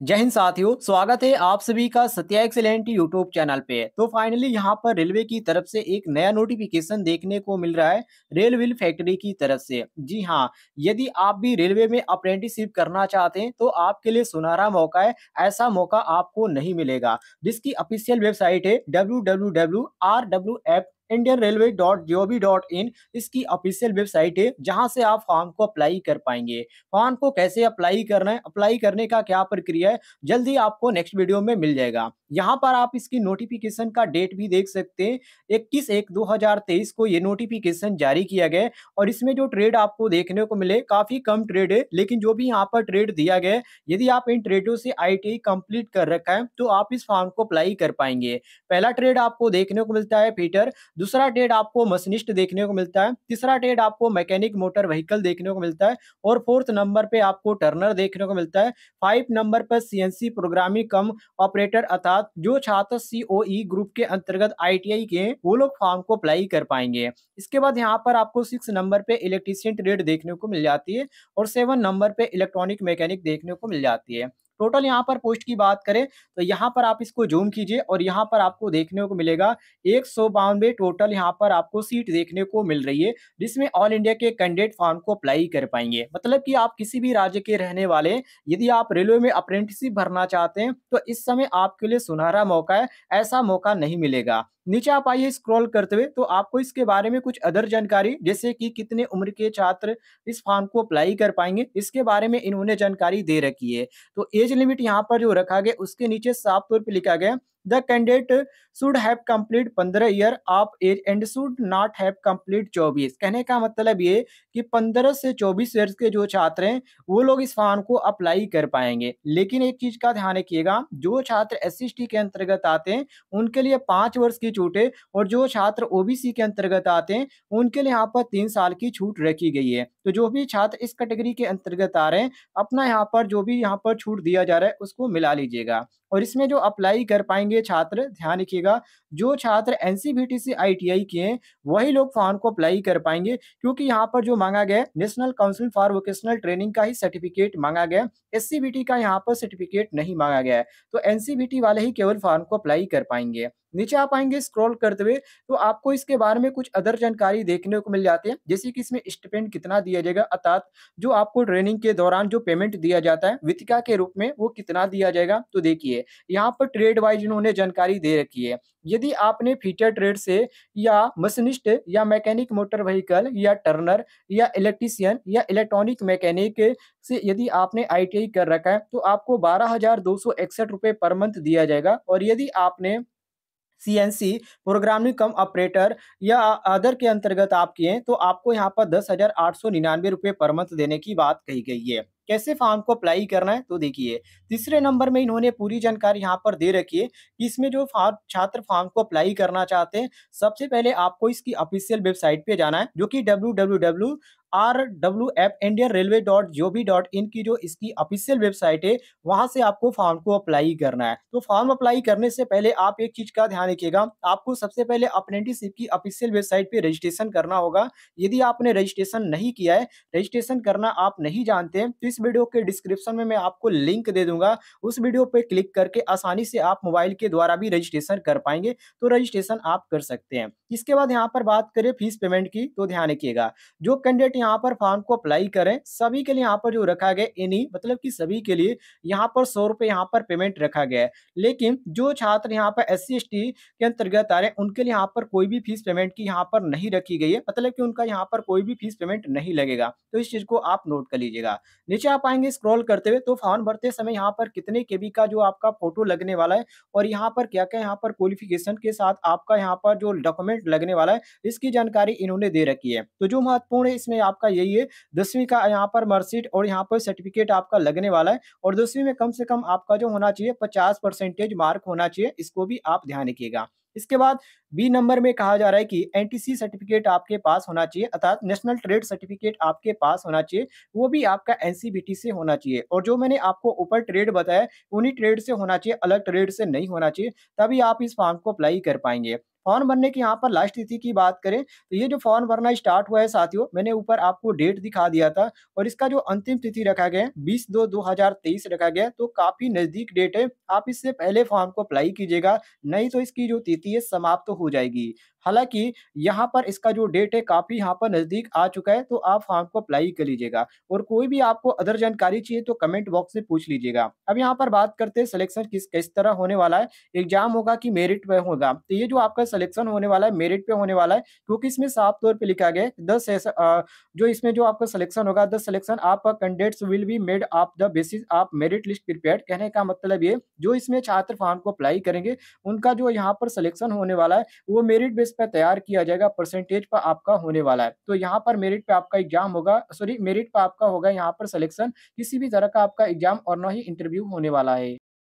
जय हिंद साथियों, स्वागत है आप सभी का सत्या एक्सेलेंट यूट्यूब चैनल पे। तो फाइनली यहाँ पर रेलवे की तरफ़ से एक नया नोटिफिकेशन देखने को मिल रहा है रेल व्हील फैक्ट्री की तरफ़ से। जी हाँ यदि आप भी रेलवे में अप्रेंटिसशिप करना चाहते हैं तो आपके लिए सुनहरा मौका है, ऐसा मौका आपको नहीं मिलेगा। जिसकी ऑफिशियल वेबसाइट है W Indian railway dot G O V dot in इसकी ऑफिशियल वेबसाइट है, जहाँ से आप फॉर्म को अप्लाई कर पाएँगे। फॉर्म को कैसे अप्लाई करना है? अप्लाई करने का क्या प्रक्रिया है? जल्दी आपको नेक्स्ट वीडियो में मिल जाएगा। यहाँ पर आप इसकी नोटिफिकेशन का डेट भी देख सकते हैं। इक्कीस एक दो को ये नोटिफिकेशन जारी किया गया और इसमें जो ट्रेड आपको देखने को मिले, काफ़ी कम ट्रेड है, लेकिन जो भी यहाँ पर ट्रेड दिया गया यदि आप इन ट्रेडों से आई कंप्लीट कर रखा है तो आप इस फॉर्म को अप्लाई कर पाएँगे। पहला ट्रेड आपको देखने को मिलता है फीटर दूसरा ट्रेड आपको मशीनिस्ट देखने को मिलता है। तीसरा ट्रेड आपको मैकेनिक मोटर व्हीकल देखने को मिलता है। और फोर्थ नंबर पे आपको टर्नर देखने को मिलता है। फाइव नंबर पर सीएनसी प्रोग्रामिंग कम ऑपरेटर अर्थात जो छात्र सीओई ग्रुप के अंतर्गत आईटीआई के वो लोग फॉर्म को अप्लाई कर पाएँगे। इसके बाद यहाँ पर आपको सिक्स नंबर पे इलेक्ट्रीशियन ट्रेड देखने को मिल जाती है और सेवन नंबर पे इलेक्ट्रॉनिक मैकेनिक देखने को मिल जाती है। टोटल यहाँ पर पोस्ट की बात करें तो यहाँ पर आप इसको जूम कीजिए और यहाँ पर आपको देखने को मिलेगा, एक सौ बानवे टोटल यहाँ पर आपको सीट देखने को मिल रही है, जिसमें ऑल इंडिया के कैंडिडेट फॉर्म को अप्लाई कर पाएँगे। मतलब कि आप किसी भी राज्य के रहने वाले, यदि आप रेलवे में अप्रेंटिसशिप भरना चाहते हैं तो इस समय आपके लिए सुनहरा मौका है, ऐसा मौका नहीं मिलेगा। नीचे आप आइए स्क्रॉल करते हुए तो आपको इसके बारे में कुछ अदर जानकारी, जैसे कि कितने उम्र के छात्र इस फॉर्म को अप्लाई कर पाएँगे, इसके बारे में इन्होंने जानकारी दे रखी है। तो एज लिमिट यहाँ पर जो रखा गया, उसके नीचे साफ़ तौर पर लिखा गया the candidate should have complete पंद्रह year of age and should not have complete चौबीस। कहने का मतलब ये कि पंद्रह से चौबीस ईयर्स के जो छात्र हैं, वो लोग इस फॉर्म को अप्लाई कर पाएँगे। लेकिन एक चीज़ का ध्यान रखिएगा, जो छात्र एस के अंतर्गत आते हैं, उनके लिए पाँच वर्ष की छूट है और जो छात्र ओबीसी के अंतर्गत आते हैं, उनके लिए यहाँ पर तीन साल की छूट रखी गई है। तो जो भी छात्र इस कैटेगरी के अंतर्गत आ रहे हैं, अपना यहाँ पर जो भी यहाँ पर छूट दिया जा रहा है, उसको मिला लीजिएगा। और इसमें जो अप्लाई कर पाएँगे छात्र, ध्यान रखिएगा, जो छात्र एनसीबीटी से आईटीआई किए हैं, वही लोग फॉर्म को अप्लाई कर पाएँगे, क्योंकि यहाँ पर जो मांगा गया national council for vocational training का ही सर्टिफिकेट मांगा गया एससीबीटी का यहाँ पर सर्टिफिकेट नहीं मांगा गया है तो एनसीबीटी वाले ही केवल फॉर्म को अप्लाई कर पाएँगे। नीचे आप आएँगे स्क्रॉल करते हुए तो आपको इसके बारे में कुछ अदर जानकारी देखने को मिल जाती है, जैसे कि इसमें स्टिपेंड कितना दिया जाएगा, अर्थात जो आपको ट्रेनिंग के दौरान जो पेमेंट दिया जाता है वितिका के रूप में वो कितना दिया जाएगा तो देखिए। यहाँ पर ट्रेड वाइज इन्होंने जानकारी दे रखी है। यदि आपने फीचर ट्रेड से या मशीनिस्ट या मैकेनिक मोटर व्हीकल या टर्नर या इलेक्ट्रीशियन या इलेक्ट्रॉनिक मैकेनिक से यदि आपने आईटीआई कर रखा है तो आपको बारह रुपए पर मंथ दिया जाएगा। और यदि आपने सीएनसी प्रोग्रामिंग कम ऑपरेटर या अदर के अंतर्गत आप किए तो आपको यहाँ पर दस हज़ार आठ सौ निन्यानवे रुपये पर मंथ देने की बात कही गई है। कैसे फॉर्म को अप्लाई करना है तो देखिए, तीसरे नंबर में इन्होंने पूरी जानकारी यहाँ पर दे रखी है कि इसमें जो छात्र फॉर्म को अप्लाई करना चाहते हैं, सबसे पहले आपको इसकी ऑफिशियल वेबसाइट पे जाना है, जो कि W R W F Indian railway dot G V dot in की जो इसकी ऑफिशियल वेबसाइट है, वहाँ से आपको फॉर्म को अप्लाई करना है। तो फॉर्म अप्लाई करने से पहले आप एक चीज़ का ध्यान रखिएगा, आपको सबसे पहले अप्रेंटिसशिप की ऑफिशियल वेबसाइट पे रजिस्ट्रेशन करना होगा। यदि आपने रजिस्ट्रेशन नहीं किया है रजिस्ट्रेशन करना आप नहीं जानते तो इस वीडियो के डिस्क्रिप्शन में मैं आपको लिंक दे दूँगा। उस वीडियो पे क्लिक करके आसानी से आप मोबाइल के द्वारा भी रजिस्ट्रेशन कर पाएँगे तो रजिस्ट्रेशन आप कर सकते हैं। इसके बाद यहाँ पर बात करें फ़ीस पेमेंट की तो ध्यान रखिएगा जो कैंडिडेट यहाँ पर फॉर्म को अप्लाई करें सभी के लिए यहाँ पर जो रखा गया एनी मतलब कि सभी के लिए यहाँ पर सौ रुपए यहाँ पर पेमेंट रखा गया है लेकिन जो छात्र यहाँ पर एस सी के अंतर्गत आ रहे हैं उनके लिए यहाँ पर कोई भी फ़ीस पेमेंट की यहाँ पर नहीं रखी गई है मतलब कि उनका यहाँ पर कोई भी फ़ीस पेमेंट नहीं लगेगा तो इस चीज़ को आप नोट कर लीजिएगा नीचे आप आएँगे स्क्रॉल करते हुए तो फॉर्म भरते समय यहाँ पर कितने केबी का जो आपका फ़ोटो लगने वाला है और यहाँ पर क्या क्या यहाँ पर क्वालिफिकेशन के साथ आपका यहाँ पर जो डॉक्यूमेंट लगने वाला है, इसकी जानकारी इन्होंने दे रखी है। तो जो महत्वपूर्ण है, इसमें आपका यही है, दसवीं का यहाँ पर मार्कशीट और यहाँ पर सर्टिफिकेट आपका लगने वाला है और दसवीं में कम से कम आपका जो होना चाहिए, पचास परसेंटेज मार्क होना चाहिए, इसको भी आप ध्यान रखिएगा। इसके बाद बी नंबर में कहा जा रहा है कि एनटीसी सर्टिफिकेट आपके पास होना चाहिए, अर्थात नेशनल ट्रेड सर्टिफिकेट आपके पास होना चाहिए, वो भी आपका एनसीबीटी से होना चाहिए। और जो मैंने आपको ऊपर ट्रेड बताया, उन्हीं ट्रेड से होना चाहिए, अलग ट्रेड से नहीं होना चाहिए, तभी आप इस फॉर्म को अप्लाई कर पाएँगे। फॉर्म भरने की यहाँ पर लास्ट तिथि की बात करें, तो ये जो फॉर्म भरना स्टार्ट हुआ है साथियों, मैंने ऊपर आपको डेट दिखा दिया था और इसका जो अंतिम तिथि रखा गया है 20-2-2023 रखा गया तो काफ़ी नज़दीक डेट है। आप इससे पहले फॉर्म को अप्लाई कीजिएगा, नहीं तो इसकी जो तिथि है समाप्त तो हो जाएगी। हालाँकि यहाँ पर इसका जो डेट है काफ़ी यहाँ पर नज़दीक आ चुका है, तो आप फॉर्म को अप्लाई कर लीजिएगा और कोई भी आपको अदर जानकारी चाहिए तो कमेंट बॉक्स में पूछ लीजिएगा। अब यहाँ पर बात करते हैं सिलेक्शन किस किस तरह होने वाला है, एग्ज़ाम होगा कि मेरिट पे होगा। तो ये जो आपका सिलेक्शन होने वाला है, मेरिट पे होने वाला है क्योंकि इसमें साफ़ तौर पे लिखा गया है द सेस जो इसमें जो आपका सिलेक्शन होगा the selection of candidates will be made of the basis of merit list prepared कहने का मतलब ये जो इसमें छात्र फॉर्म को अप्लाई करेंगे, उनका जो यहाँ पर सिलेक्शन होने वाला है, वो मेरिट बेस पर तैयार किया जाएगा, परसेंटेज पे आपका होने वाला है। तो यहाँ पर मेरिट पे आपका एग्ज़ाम होगा सॉरी मेरिट पर आपका होगा यहाँ पर सिलेक्शन, किसी भी तरह का आपका एग्ज़ाम और ना ही इंटरव्यू होने वाला है।